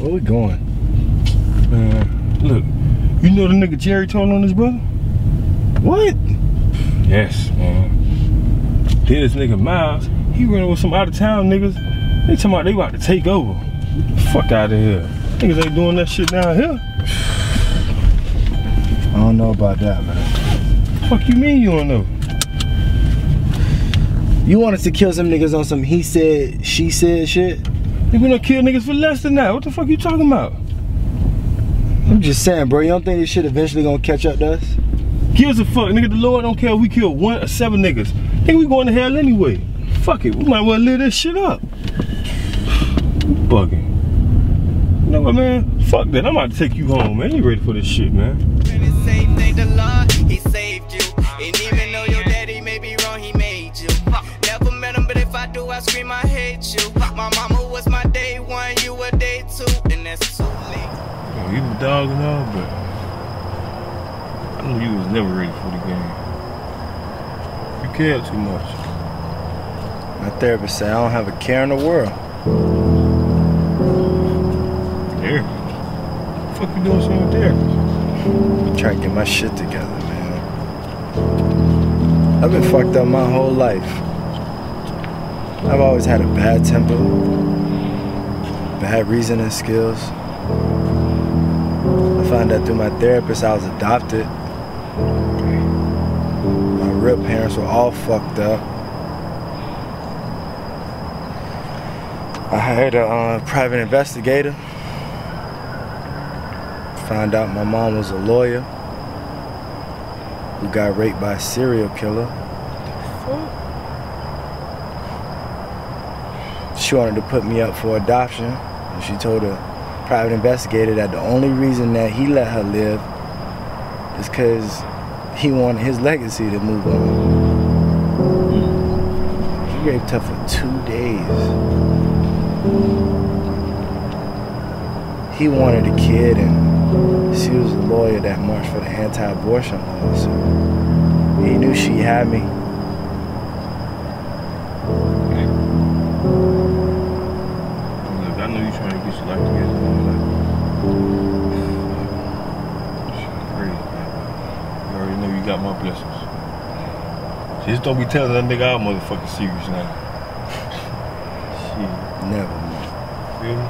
Where we going? Man, look, you know the nigga Jerry told on his brother? What? Yes, man. Then this nigga Miles, he running with some out of town niggas. They talking about they about to take over. Fuck out of here. Niggas ain't doing that shit down here. I don't know about that, man. Fuck you mean you don't know? You wanted to kill some niggas on some he said, she said shit? You gonna kill niggas for less than that. What the fuck you talking about? I'm just saying, bro. You don't think this shit eventually gonna catch up to us? Gives a fuck, nigga. The Lord don't care if we kill one or seven niggas. Think we going to hell anyway. Fuck it. We might well live this shit up. Bugging. You know what, man? Fuck that. I'm about to take you home, man. You ready for this shit, man? Dog and all, but I knew you was never ready for the game. You cared too much. My therapist said I don't have a care in the world. There. What the fuck you doing something there? I'm trying to get my shit together, man. I've been fucked up my whole life. I've always had a bad temper, bad reasoning skills. Found out through my therapist I was adopted. My real parents were all fucked up. I hired a uh, private investigator. Found out my mom was a lawyer who got raped by a serial killer. She wanted to put me up for adoption. And she told a private investigator that the only reason that he let her live is because he wanted his legacy to move on. He raped her for two days. He wanted a kid and she was the lawyer that marched for the anti-abortion law, so he knew she had me. I know you trying to get your life together, man. Like, shit crazy, man. You already know you got my blessings. Just don't be telling that nigga I'm motherfucking serious now. Shit, Never. man. feel me?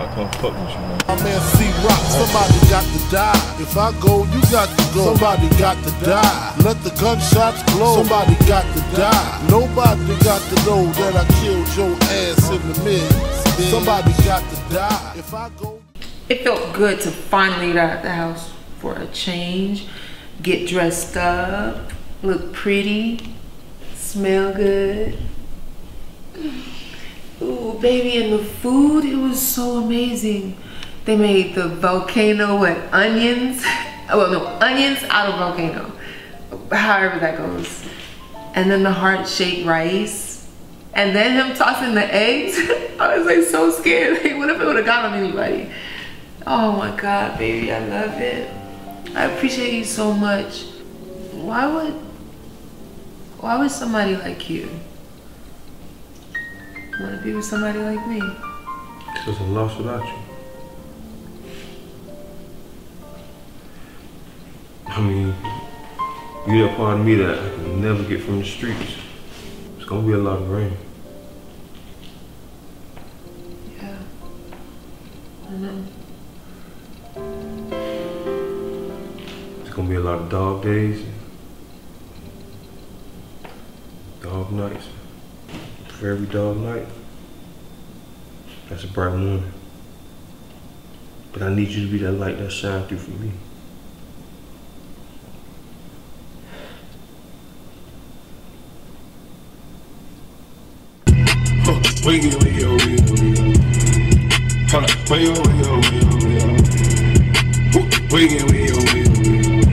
I'll come fuck with you, man. My man C Rock, somebody got to die. If I go, you got to go. Somebody got to die. Let the gunshots blow. Somebody got to die. Nobody got to know that I killed your ass in the mid. Somebody got to die. If I go. It felt good to finally get out of the house for a change, get dressed up, look pretty, smell good. Ooh, baby, and the food, it was so amazing. They made the volcano with onions. Well, no, onions out of volcano. However that goes. And then the heart-shaped rice. And then him tossing the eggs. I was like so scared. Like, what if it would have got on anybody? Oh my God, baby, I love it. I appreciate you so much. Why would, why would somebody like you want to be with somebody like me? Because I'm lost without you. I mean, you that part of me that I can never get from the streets. It's gonna be a lot of rain. I know. It's gonna be a lot of dog days, dog nights. For every dog night, that's a bright morning. But I need you to be that light that shines through for me. Wiggy, wiggy, wiggy, wiggy. Hold up. Wiggy, wiggy, wiggy, wiggy. Wiggy, wiggy, wiggy, wiggy.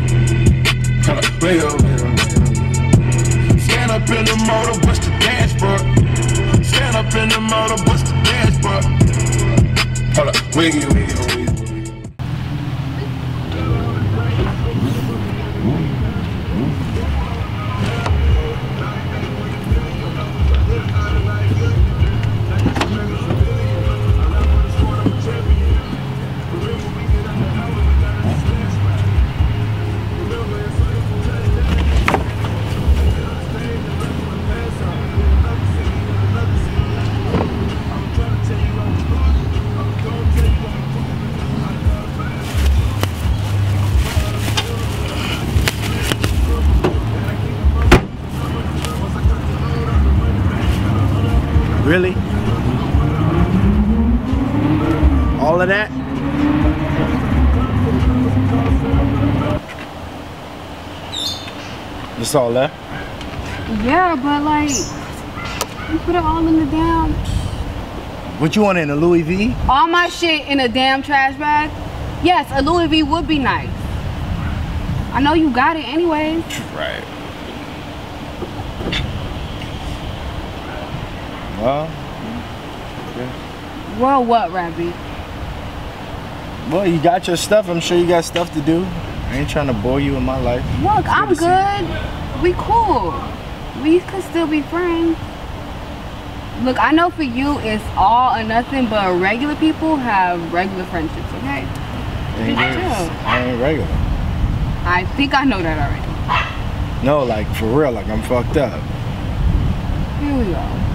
Hold up. Wiggy, wiggy, wiggy. Stand up in the motor, bust the dashboard. Stand up in the motor, bust the dashboard. Hold up. Wiggy, wiggy, wiggy. Really? That's all that? Eh? Yeah, but like, you put it all in the damn, What you want in a Louis V? all my shit in a damn trash bag. Yes, a Louis V would be nice. I know you got it anyway. Right. Well, Well, what, Robbie? well, you got your stuff. I'm sure you got stuff to do. I ain't trying to bore you in my life. Look, I'm to see you. good. We cool. We could still be friends. Look, I know for you it's all or nothing, but regular people have regular friendships, okay? Ain't I ain't regular. I think I know that already. No, like for real, like I'm fucked up. Here we go.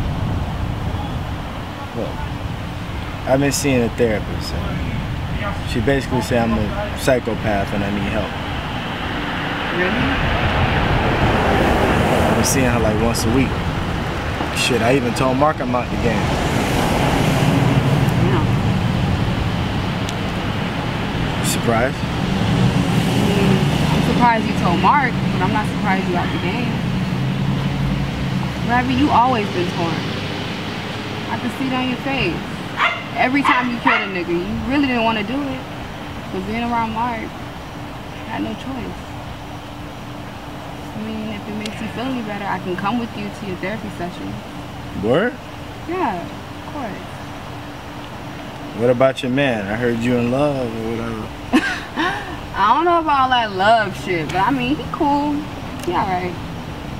Look, I've been seeing a therapist. And she basically said I'm a psychopath and I need help. Really? I've been seeing her like once a week. Shit, I even told Mark I'm out the game. Yeah. Surprised? Mm, I'm surprised you told Mark, but I'm not surprised you out the game. Robbie, you always been torn. I can see it on your face. Every time you killed a nigga, you really didn't want to do it. But being around Mark, you had no choice. I mean, if it makes you feel any better, I can come with you to your therapy session. What? Yeah, of course. What about your man? I heard you in love or whatever. I don't know about all that love shit, but I mean, he cool. He alright.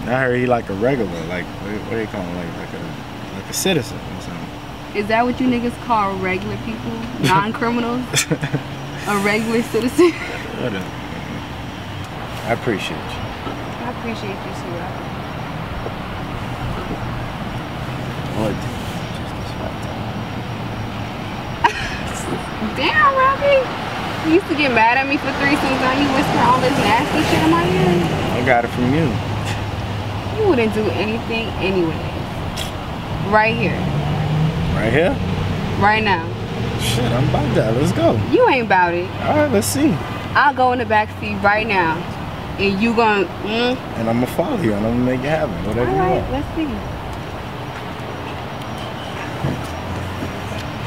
I heard he like a regular, like what, what do you call him? Like like a like a citizen or something. Is that what you niggas call regular people? Non-criminals? a regular citizen? I appreciate you. I appreciate you, sweetheart. What? Just this right time. Damn, Robbie. You used to get mad at me for three threesomes, now you whisper all this nasty shit in my ear. I got it from you. You wouldn't do anything anyway. Right here. Right here? Right now. Shit, I'm about that. Let's go. You ain't about it. Alright, let's see. I'll go in the back seat right now. And you gonna, mm, And I'm gonna follow you and I'm gonna make it happen. Whatever all you right, want. let's see.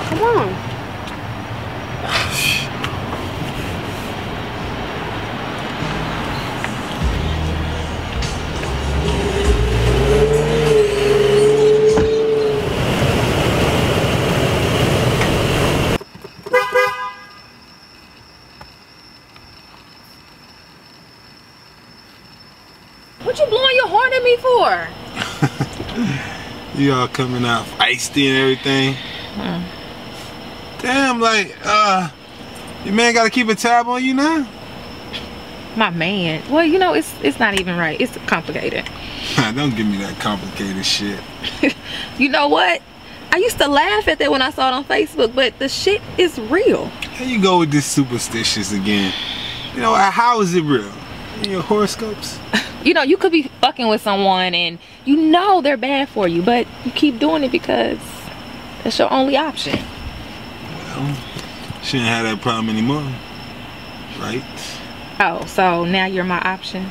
Come on. You all coming out feisty and everything. Damn, like, uh, your man gotta keep a tab on you now? My man. Well, you know, it's it's not even right. It's complicated. Don't give me that complicated shit. You know what? I used to laugh at that when I saw it on Facebook, but the shit is real. Here you go with this superstitious again. You know, how is it real? In your horoscopes? You know, you could be fucking with someone and you know they're bad for you, but you keep doing it because that's your only option. Well, shouldn't have that problem anymore. Right? Oh, so now you're my option.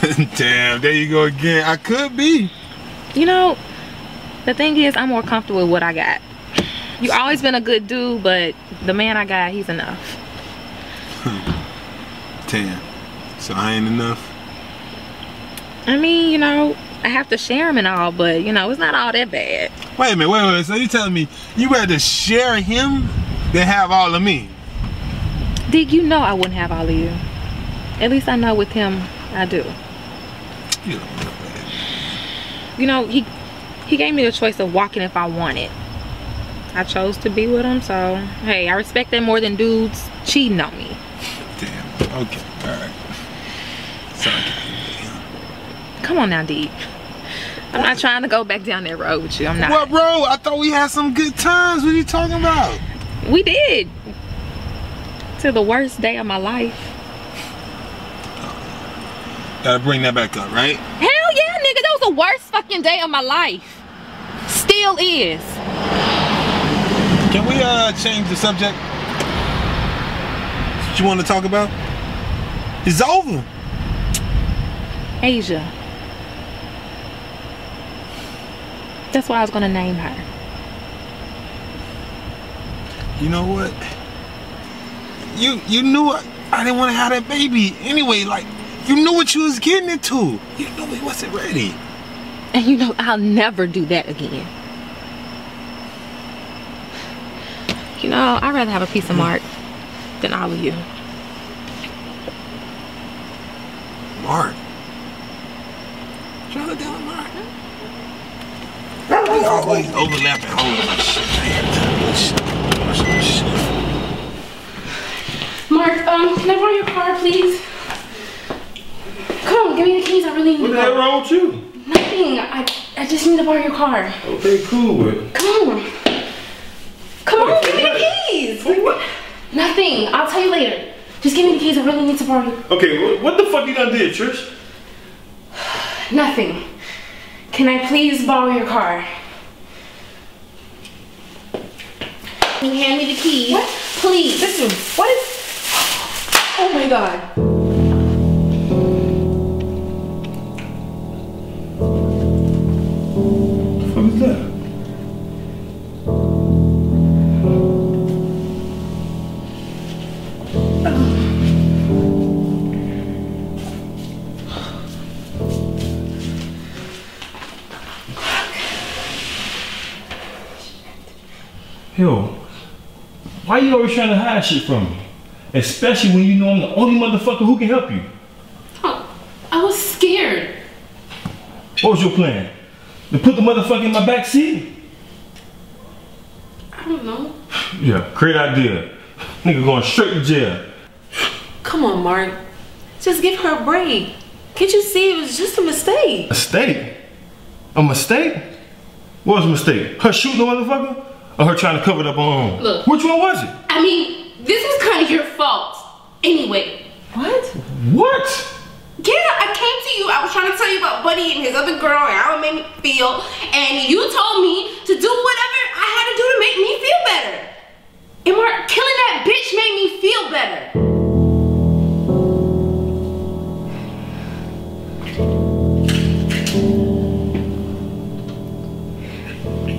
Damn, there you go again. I could be. You know, the thing is, I'm more comfortable with what I got. You always been a good dude, but the man I got, he's enough. Damn. So I ain't enough. I mean, you know, I have to share him and all, but you know, it's not all that bad. Wait a minute, wait, a minute. So you telling me you rather share him than have all of me? Dig, you know I wouldn't have all of you. At least I know with him, I do. You know. You know, he he gave me the choice of walking if I wanted. I chose to be with him, so hey, I respect that more than dudes cheating on me. Damn. Okay. All right. Come on now, Deep. I'm not trying to go back down that road with you. I'm not. What, bro? I thought we had some good times. What are you talking about? We did. To the worst day of my life. Gotta bring that back up, right? Hell yeah, nigga. That was the worst fucking day of my life. Still is. Can we uh change the subject? What you want to talk about? It's over. Asia. That's why I was gonna name her. You know what? You you knew I, I didn't want to have that baby anyway. Like you knew what you was getting into. You knew he wasn't ready. And you know I'll never do that again. You know, I'd rather have a piece of hmm. Mark than all of you. Mark. Trying to deal with Mark. We always overlapping holes and shit, man. Shit. Shit. Mark, um, can I borrow your car, please? Come on, give me the keys. I really need What to the hell go. wrong with you? Nothing. I, I just need to borrow your car. Okay, cool with. Come on. Come on, give me the keys. What? Nothing. I'll tell you later. Just give me the keys. I really need to borrow you. Okay, what, what the fuck you done did, Trish? Nothing. Can I please borrow your car? Can you hand me the keys? What? Please. Listen, what is. Oh my god. What the fuck is that? Yo, why you always trying to hide shit from me? Especially when you know I'm the only motherfucker who can help you. Oh, I was scared. What was your plan? To put the motherfucker in my back seat? I don't know. Yeah, great idea. Nigga going straight to jail. Come on, Mark. Just give her a break. Can't you see it was just a mistake? A mistake? A mistake? What was a mistake? Her shooting the motherfucker? Or her trying to cover it up on her own? Look. Which one was it? I mean, this was kind of your fault. Anyway, What? What? yeah, I came to you. I was trying to tell you about Buddy and his other girl and how it made me feel. And you told me to do whatever I had to do to make me feel better. And Mark, killing that bitch made me feel better.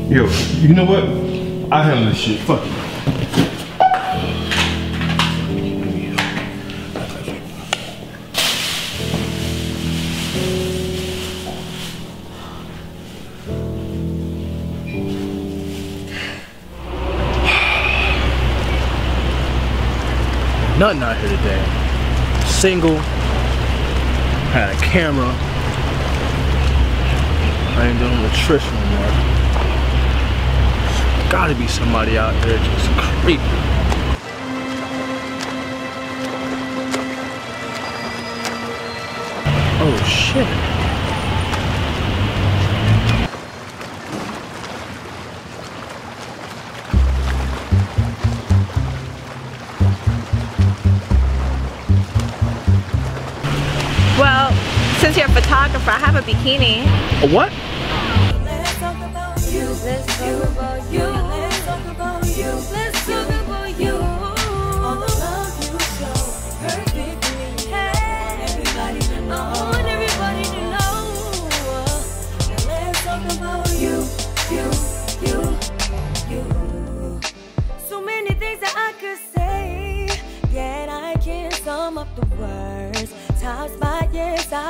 Yo, you know what? I handle this shit. Fuck it. Nothing out here today. Single. Had a camera. I ain't doing no more. Gotta be somebody out there just creeping. Oh shit. Well, since you're a photographer, I have a bikini. A what?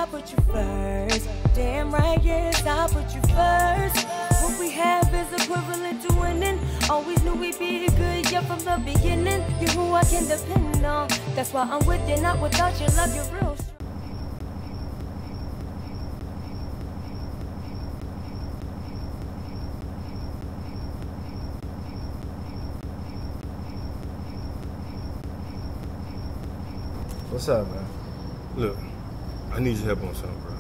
Put you first. Damn right, yes, I put you first. What we have is equivalent to winning. Always knew we'd be good, yeah, from the beginning. You're who I can depend on. That's why I'm with you, not without your love, you're real. What's up, man? Look, I need your help on something, bro.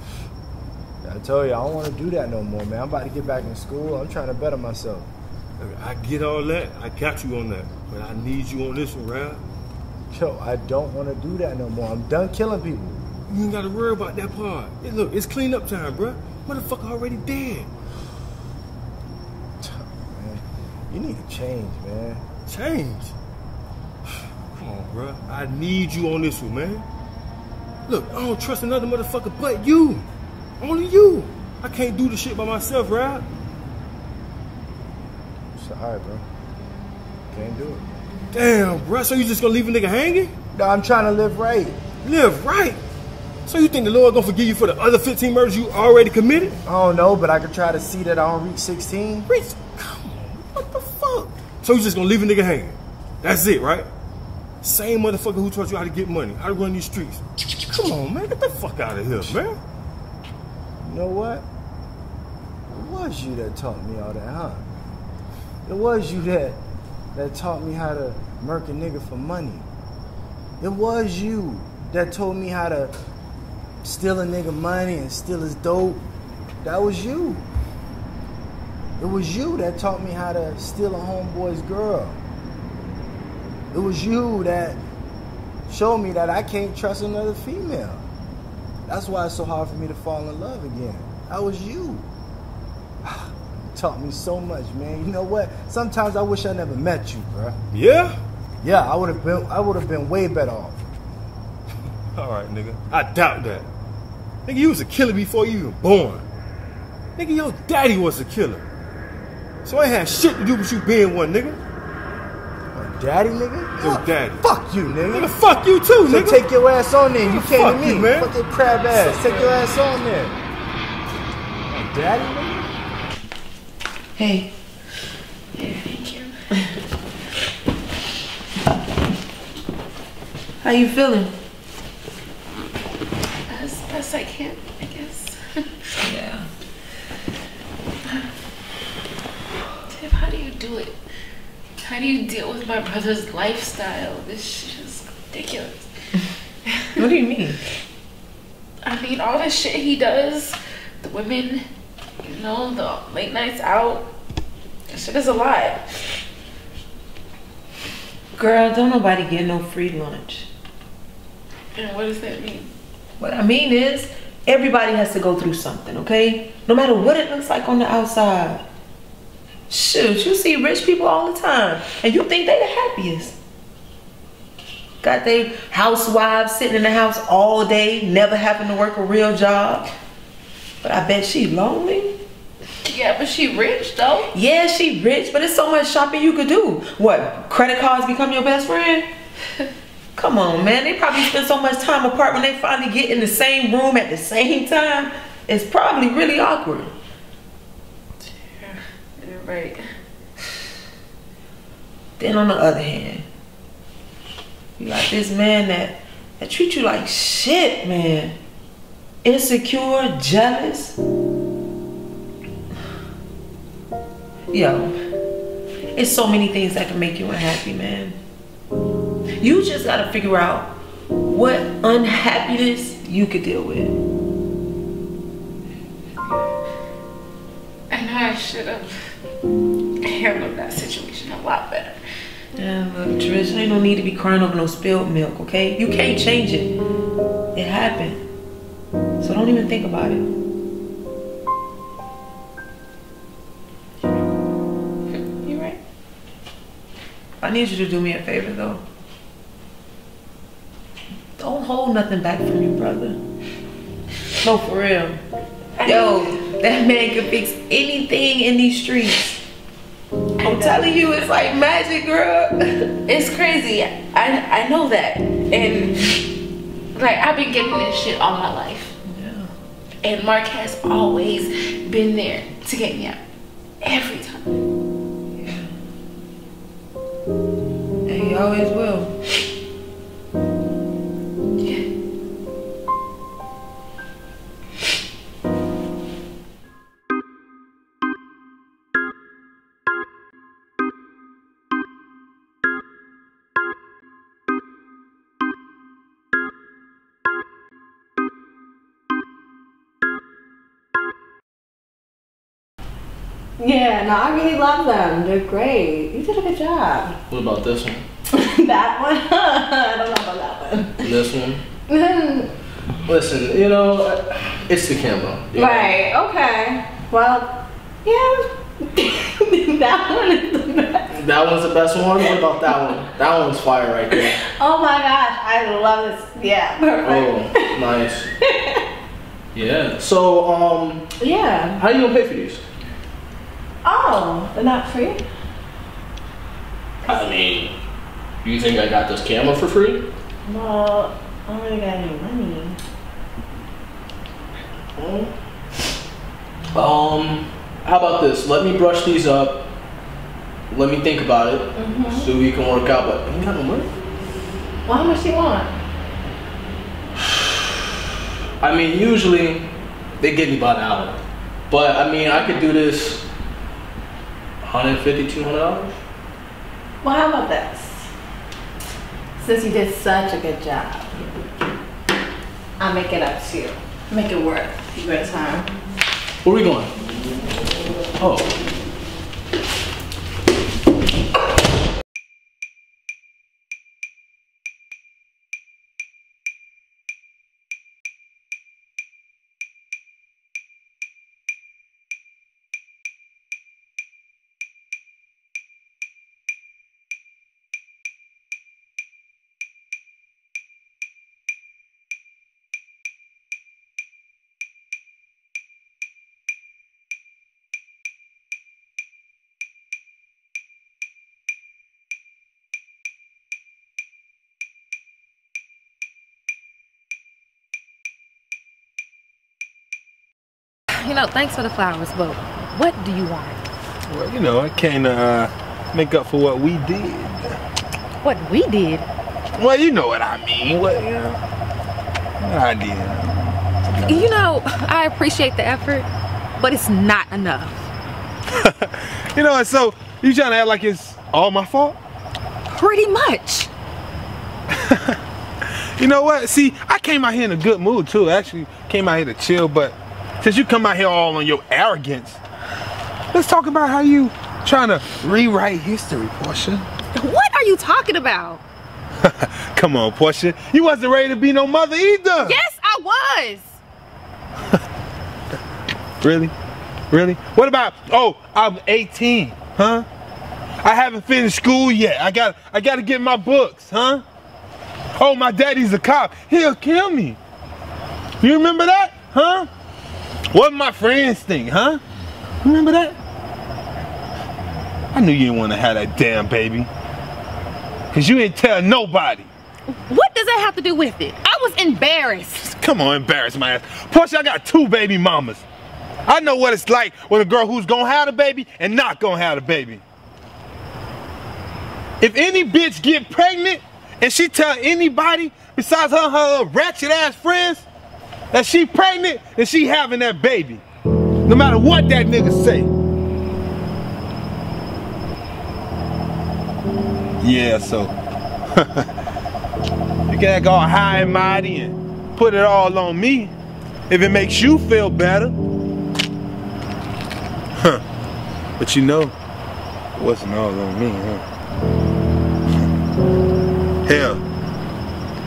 I told you I don't want to do that no more, man. I'm about to get back in school. I'm trying to better myself. I get all that. I got you on that. But I need you on this one, right? Yo, I don't want to do that no more. I'm done killing people. You ain't gotta worry about that part. Hey, look, it's cleanup time, bro. Motherfucker already dead. Man, You need to change, man. Change? Come on, bro. I need you on this one, man. Look, I don't trust another motherfucker but you. Only you. I can't do the shit by myself, right? It's alright, bro. Can't do it. Damn, bro. So you just gonna leave a nigga hanging? No, I'm trying to live right. Live right? So you think the Lord gonna forgive you for the other 15 murders you already committed? I don't know, but I could try to see that I don't reach 16. Reach? Come on. What the fuck? So you just gonna leave a nigga hanging? That's it, right? Same motherfucker who taught you how to get money, how to run these streets. Come on, man. Get the fuck out of here, man. You know what? It was you that taught me all that, huh? It was you that that taught me how to murk a nigga for money. It was you that told me how to steal a nigga money and steal his dope. That was you. It was you that taught me how to steal a homeboy's girl. It was you that showed me that I can't trust another female. That's why it's so hard for me to fall in love again. That was you. Taught me so much, man. You know what? Sometimes I wish I never met you, bruh. Yeah? Yeah, I would have been I would have been way better off. All right, nigga. I doubt that. Nigga, you was a killer before you even born. Nigga, your daddy was a killer. So I had shit to do with you being one, nigga. My daddy, nigga? Your daddy. Fuck you, nigga. Nigga, fuck you too, So nigga. take your ass on there. You came Fuck to me, you, man. Fucking crab ass. Take your ass on there. My daddy, nigga? Hey. Thank you. How you feeling? As best I can, I guess. Yeah. Tiff, how do you do it? How do you deal with my brother's lifestyle? This shit is ridiculous. What do you mean? I mean, all the shit he does, the women, you know, the late nights out, that shit is a lot. Girl, don't nobody get no free lunch. And what does that mean? What I mean is, everybody has to go through something, okay? No matter what it looks like on the outside. Shoot, you see rich people all the time, and you think they the happiest. Got they housewives sitting in the house all day, never having to work a real job. But I bet she lonely. Yeah, but she rich though. Yeah, she rich, but it's so much shopping you could do. What, credit cards become your best friend? Come on, man. They probably spend so much time apart when they finally get in the same room at the same time. It's probably really awkward. Right. Then on the other hand, you got this man that that treats you like shit, man. Insecure, jealous. Yo, it's so many things that can make you unhappy, man. You just gotta figure out what unhappiness you could deal with. I know I should have handled that situation a lot better. Yeah, look, Trish, ain't no need to be crying over no spilled milk, okay? You can't change it. It happened. So don't even think about it. You right? I need you to do me a favor, though. Don't hold nothing back from your brother. No, for real. Yo, that man can fix anything in these streets. I'm telling you, it's like magic, girl. It's crazy. I I know that. And like I've been getting this shit all my life. Yeah. And Mark has always been there to get me out. Every time. Yeah. And he always will. No, I really love them. They're great. You did a good job. What about this one? that one? I don't know about that one. This one? Listen, you know, it's the Kimbo. you know? Right, okay. Well, yeah, that one is the That one's the best one. What about that one? That one's fire right there. Oh my gosh, I love this. Yeah, perfect. Oh, nice. Yeah. So, um, Yeah. how are you gonna pay for these? Oh, they're not free? I mean, you think I got this camera for free? Well, I don't really got any money. Um, how about this? Let me brush these up. Let me think about it. Mhm. So we can work out. But you got no money. Well, how much do you want? I mean, usually they give me about an hour. But I mean, I could do this 150 $200. Well, how about this? Since you did such a good job, I'll make it up to you. Make it work. Your time. Where are we going? Oh. You know, thanks for the flowers, but what do you want? Well, you know, I can't uh, make up for what we did. What we did? Well, you know what I mean. What, you know, what I did. You know, I appreciate the effort, but it's not enough. You know, and so you trying to act like it's all my fault? Pretty much. You know what? See, I came out here in a good mood too. I actually came out here to chill, but since you come out here all on your arrogance, let's talk about how you trying to rewrite history, Portia. What are you talking about? Come on, Portia. You wasn't ready to be no mother either. Yes, I was. Really? Really? What about, oh, I'm 18, huh? I haven't finished school yet. I got I got to get my books, huh? Oh, my daddy's a cop. He'll kill me. You remember that? Huh? What my friends think, huh? Remember that? I knew you didn't want to have that damn baby. Cause you didn't tell nobody. What does that have to do with it? I was embarrassed. Come on, embarrass my ass. Plus, I got two baby mamas. I know what it's like with a girl who's gonna have a baby and not gonna have a baby. If any bitch get pregnant and she tell anybody besides her her ratchet ass friends that she pregnant, then she having that baby. No matter what that nigga say. Yeah, so you can act all high and mighty and put it all on me if it makes you feel better. Huh. But you know, it wasn't all on me, huh? Hell,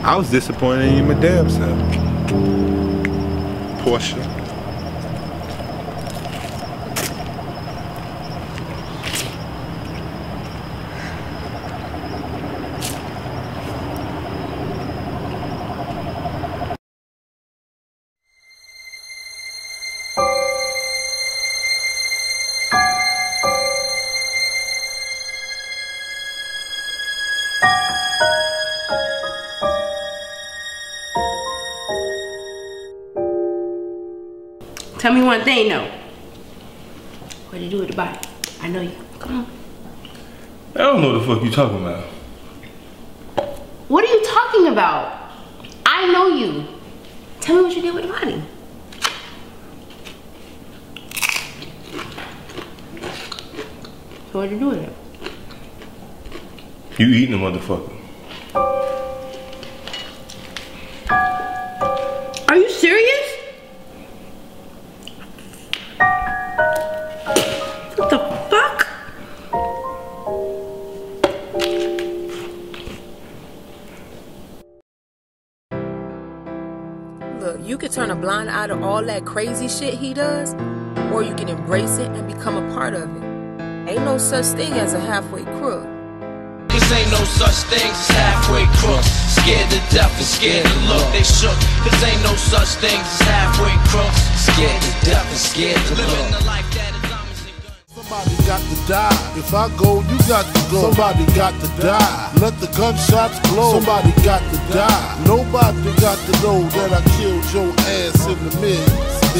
I was disappointed in you my damn self. Portia. One thing though. What did you do with the body? I know you. Come on. I don't know what the fuck you talking about. What are you talking about? I know you. Tell me what you did with the body. So what you do with it? You eating a motherfucker. Blind eye to all that crazy shit he does, or you can embrace it and become a part of it. Ain't no such thing as a halfway crook. Cause ain't no such thing as halfway crooks. Scared to death and scared to look, they shook. Cause ain't no such thing as halfway crooks. Scared to death and scared to look. Somebody got to die. If I go, you got to go. Somebody got to die. Let the gunshots blow. Somebody got to die. Nobody got to know that I killed your ass in the mid.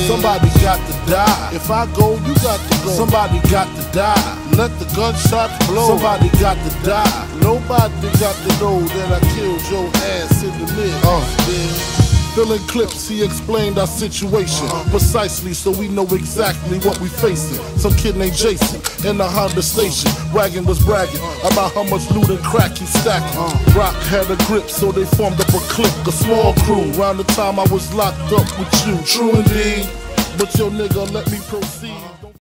Somebody got to die. If I go, you got to go. Somebody got to die. Let the gunshots blow. Somebody got to die. Nobody got to know that I killed your ass in the mid. Uh, Filling clips, he explained our situation precisely so we know exactly what we facing. Some kid named Jason in the Honda station. Wagon was bragging about how much loot and crack he stacking. Rock had a grip, so they formed up a clique, a small crew. Around the time I was locked up with you. True indeed. But your nigga, let me proceed.